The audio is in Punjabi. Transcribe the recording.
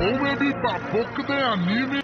ਉਵੇਂ ਵੀ ਬੁੱਕ ਤੇ ਆਨੀ ਵੀ